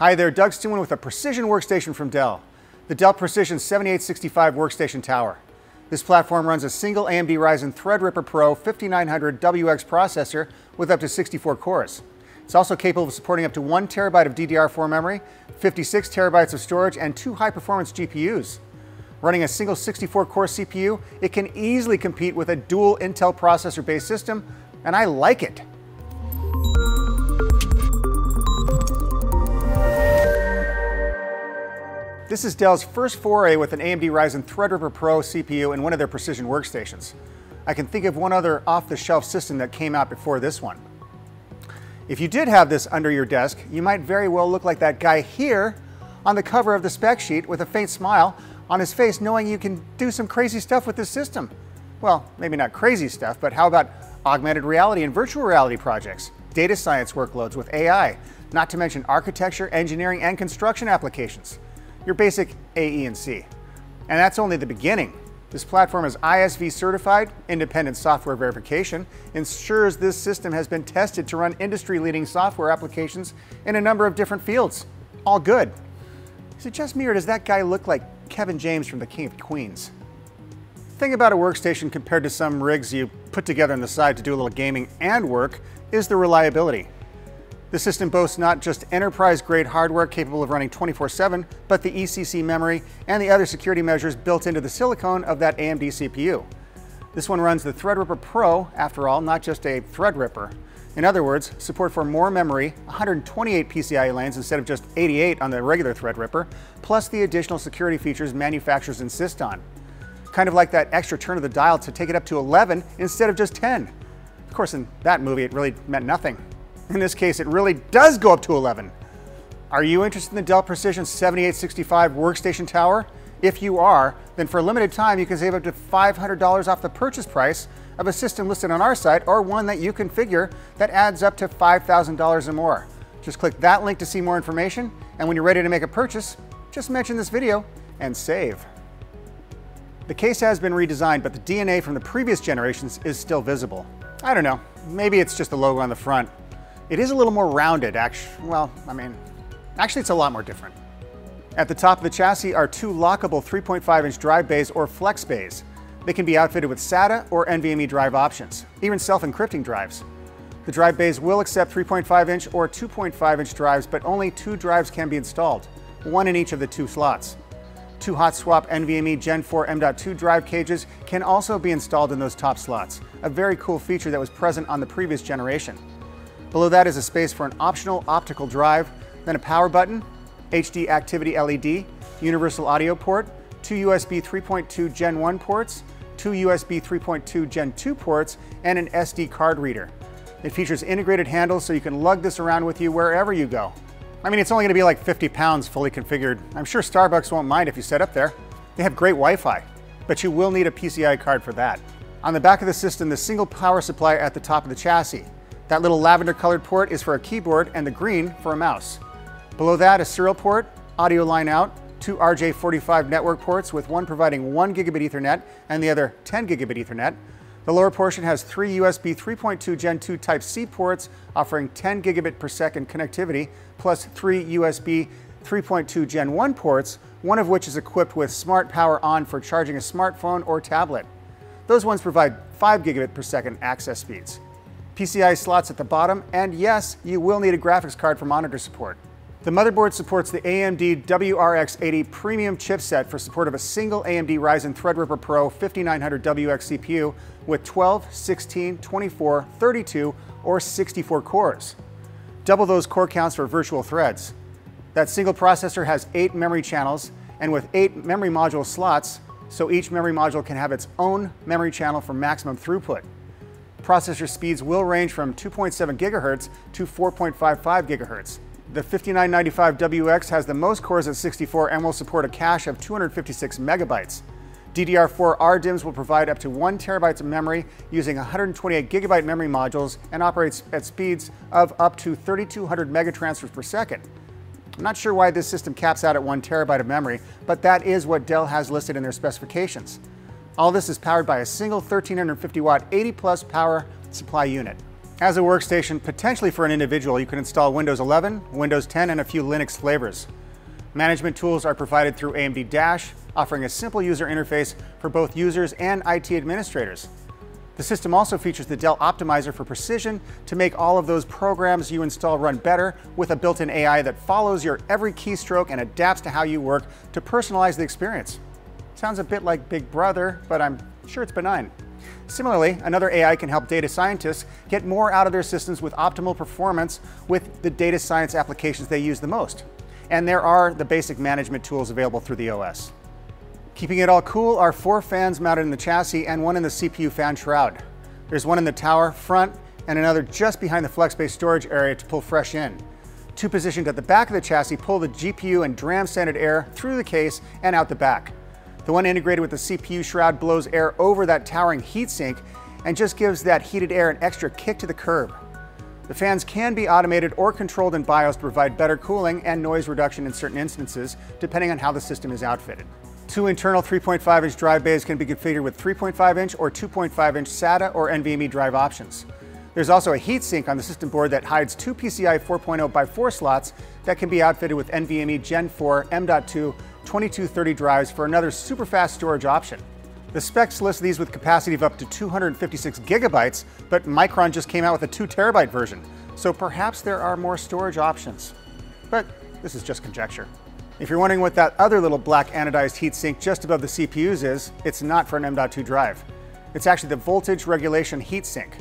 Hi there, Doug Stuman with a Precision Workstation from Dell. The Dell Precision 7865 Workstation Tower. This platform runs a single AMD Ryzen Threadripper Pro 5900WX processor with up to 64 cores. It's also capable of supporting up to 1 terabyte of DDR4 memory, 56 terabytes of storage, and two high-performance GPUs. Running a single 64-core CPU, it can easily compete with a dual Intel processor-based system, and I like it. This is Dell's first foray with an AMD Ryzen Threadripper Pro CPU in one of their precision workstations. I can think of one other off-the-shelf system that came out before this one. If you did have this under your desk, you might very well look like that guy here on the cover of the spec sheet with a faint smile on his face knowing you can do some crazy stuff with this system. Well, maybe not crazy stuff, but how about augmented reality and virtual reality projects, data science workloads with AI, not to mention architecture, engineering, and construction applications your basic AE and C. And that's only the beginning. This platform is ISV certified, independent software verification, ensures this system has been tested to run industry-leading software applications in a number of different fields. All good. Is it just me or does that guy look like Kevin James from the King of Queens? The thing about a workstation compared to some rigs you put together on the side to do a little gaming and work is the reliability. The system boasts not just enterprise-grade hardware capable of running 24-7, but the ECC memory and the other security measures built into the silicon of that AMD CPU. This one runs the Threadripper Pro, after all, not just a Threadripper. In other words, support for more memory, 128 PCIe lanes instead of just 88 on the regular Threadripper, plus the additional security features manufacturers insist on. Kind of like that extra turn of the dial to take it up to 11 instead of just 10. Of course, in that movie, it really meant nothing. In this case, it really does go up to 11. Are you interested in the Dell Precision 7865 workstation tower? If you are, then for a limited time, you can save up to $500 off the purchase price of a system listed on our site or one that you configure that adds up to $5,000 or more. Just click that link to see more information, and when you're ready to make a purchase, just mention this video and save. The case has been redesigned, but the DNA from the previous generations is still visible. I don't know, maybe it's just the logo on the front. It is a little more rounded, actually. Well, I mean, actually it's a lot more different. At the top of the chassis are two lockable 3.5 inch drive bays or flex bays. They can be outfitted with SATA or NVMe drive options, even self-encrypting drives. The drive bays will accept 3.5 inch or 2.5 inch drives, but only two drives can be installed, one in each of the two slots. Two hot swap NVMe Gen 4 M.2 drive cages can also be installed in those top slots, a very cool feature that was present on the previous generation. Below that is a space for an optional optical drive, then a power button, HD activity LED, universal audio port, two USB 3.2 Gen 1 ports, two USB 3.2 Gen 2 ports, and an SD card reader. It features integrated handles so you can lug this around with you wherever you go. I mean, it's only gonna be like 50 pounds fully configured. I'm sure Starbucks won't mind if you set up there. They have great Wi-Fi, but you will need a PCI card for that. On the back of the system, the single power supply at the top of the chassis. That little lavender colored port is for a keyboard and the green for a mouse. Below that, a serial port, audio line out, two RJ45 network ports with one providing 1 gigabit Ethernet and the other 10 gigabit Ethernet. The lower portion has three USB 3.2 Gen 2 Type-C ports offering 10 gigabit per second connectivity, plus three USB 3.2 Gen 1 ports, one of which is equipped with Smart Power On for charging a smartphone or tablet. Those ones provide 5 gigabit per second access speeds. PCI slots at the bottom, and yes, you will need a graphics card for monitor support. The motherboard supports the AMD WRX80 premium chipset for support of a single AMD Ryzen Threadripper Pro 5900WX CPU with 12, 16, 24, 32, or 64 cores. Double those core counts for virtual threads. That single processor has eight memory channels, and with eight memory module slots, so each memory module can have its own memory channel for maximum throughput processor speeds will range from 2.7 gigahertz to 4.55 gigahertz. The 5995WX has the most cores at 64 and will support a cache of 256 megabytes. DDR4 RDIMMs will provide up to 1 terabytes of memory using 128 gigabyte memory modules and operates at speeds of up to 3200 megatransfers per second. I'm not sure why this system caps out at 1 terabyte of memory, but that is what Dell has listed in their specifications. All this is powered by a single 1350 watt 80 plus power supply unit. As a workstation, potentially for an individual, you can install Windows 11, Windows 10, and a few Linux flavors. Management tools are provided through AMD Dash, offering a simple user interface for both users and IT administrators. The system also features the Dell Optimizer for precision to make all of those programs you install run better with a built-in AI that follows your every keystroke and adapts to how you work to personalize the experience. Sounds a bit like Big Brother, but I'm sure it's benign. Similarly, another AI can help data scientists get more out of their systems with optimal performance with the data science applications they use the most. And there are the basic management tools available through the OS. Keeping it all cool are four fans mounted in the chassis and one in the CPU fan shroud. There's one in the tower front and another just behind the FlexBays storage area to pull fresh in. Two positioned at the back of the chassis pull the GPU and DRAM standard air through the case and out the back. The one integrated with the CPU shroud blows air over that towering heatsink and just gives that heated air an extra kick to the curb. The fans can be automated or controlled in BIOS to provide better cooling and noise reduction in certain instances, depending on how the system is outfitted. Two internal 3.5 inch drive bays can be configured with 3.5 inch or 2.5 inch SATA or NVMe drive options. There's also a heatsink on the system board that hides two PCI 4.0 x 4 slots that can be outfitted with NVMe Gen 4 M.2 2230 drives for another super fast storage option. The specs list these with capacity of up to 256 gigabytes, but Micron just came out with a 2 terabyte version, so perhaps there are more storage options. But this is just conjecture. If you're wondering what that other little black anodized heatsink just above the CPUs is, it's not for an M.2 drive. It's actually the voltage regulation heatsink.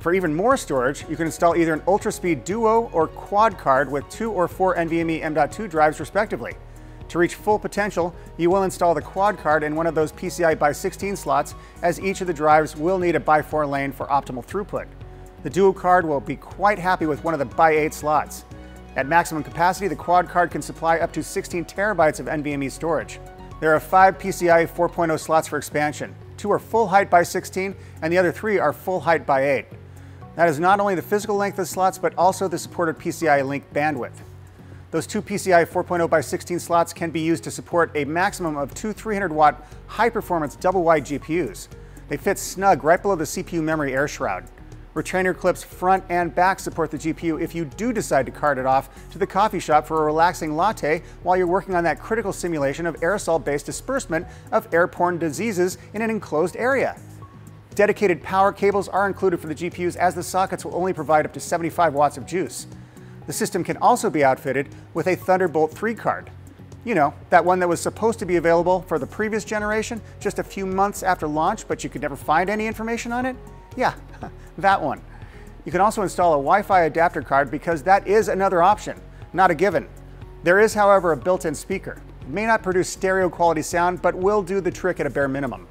For even more storage, you can install either an UltraSpeed Duo or Quad card with two or four NVMe M.2 drives respectively. To reach full potential, you will install the Quad card in one of those PCI by 16 slots, as each of the drives will need a by 4 lane for optimal throughput. The dual card will be quite happy with one of the by 8 slots. At maximum capacity, the quad card can supply up to 16 terabytes of NVMe storage. There are five PCIe 4.0 slots for expansion. Two are full height by 16, and the other three are full height by 8. That is not only the physical length of the slots, but also the supported PCI link bandwidth. Those two PCI 4.0 by 16 slots can be used to support a maximum of two 300 watt high performance double wide GPUs. They fit snug right below the CPU memory air shroud. Retainer clips front and back support the GPU if you do decide to cart it off to the coffee shop for a relaxing latte while you're working on that critical simulation of aerosol-based disbursement of airborne diseases in an enclosed area. Dedicated power cables are included for the GPUs as the sockets will only provide up to 75 watts of juice. The system can also be outfitted with a Thunderbolt 3 card. You know, that one that was supposed to be available for the previous generation just a few months after launch, but you could never find any information on it? Yeah, that one. You can also install a Wi-Fi adapter card because that is another option, not a given. There is, however, a built-in speaker. It may not produce stereo quality sound, but will do the trick at a bare minimum.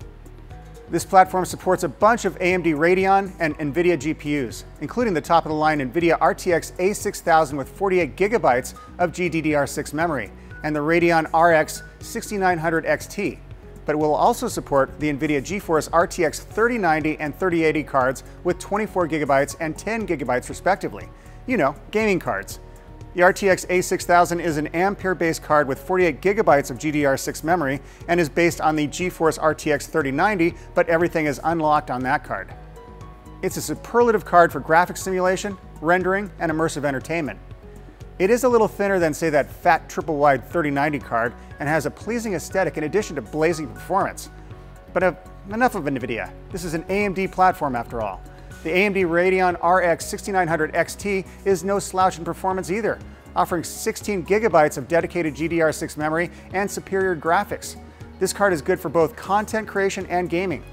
This platform supports a bunch of AMD Radeon and NVIDIA GPUs, including the top-of-the-line NVIDIA RTX A6000 with 48 gigabytes of GDDR6 memory, and the Radeon RX 6900 XT, but it will also support the NVIDIA GeForce RTX 3090 and 3080 cards with 24 gigabytes and 10 gigabytes respectively. You know, gaming cards. The RTX A6000 is an Ampere-based card with 48 gigabytes of GDDR6 memory and is based on the GeForce RTX 3090, but everything is unlocked on that card. It's a superlative card for graphics simulation, rendering, and immersive entertainment. It is a little thinner than, say, that fat triple-wide 3090 card and has a pleasing aesthetic in addition to blazing performance. But uh, enough of NVIDIA. This is an AMD platform after all. The AMD Radeon RX 6900 XT is no slouch in performance either, offering 16 gigabytes of dedicated GDDR6 memory and superior graphics. This card is good for both content creation and gaming.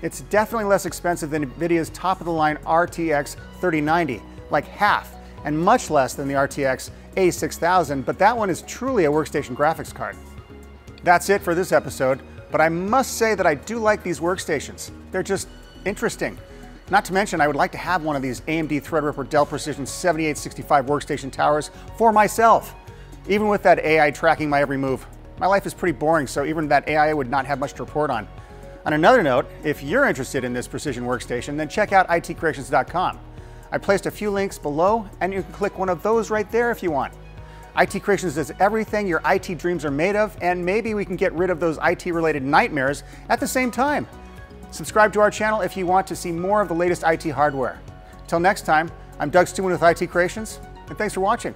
It's definitely less expensive than NVIDIA's top-of-the-line RTX 3090, like half, and much less than the RTX A6000, but that one is truly a workstation graphics card. That's it for this episode, but I must say that I do like these workstations. They're just interesting. Not to mention, I would like to have one of these AMD Threadripper Dell Precision 7865 workstation towers for myself. Even with that AI tracking my every move. My life is pretty boring, so even that AI would not have much to report on. On another note, if you're interested in this precision workstation, then check out itcreations.com. I placed a few links below, and you can click one of those right there if you want. IT Creations does everything your IT dreams are made of, and maybe we can get rid of those IT-related nightmares at the same time. Subscribe to our channel if you want to see more of the latest IT hardware. Till next time, I'm Doug Stuman with IT Creations, and thanks for watching.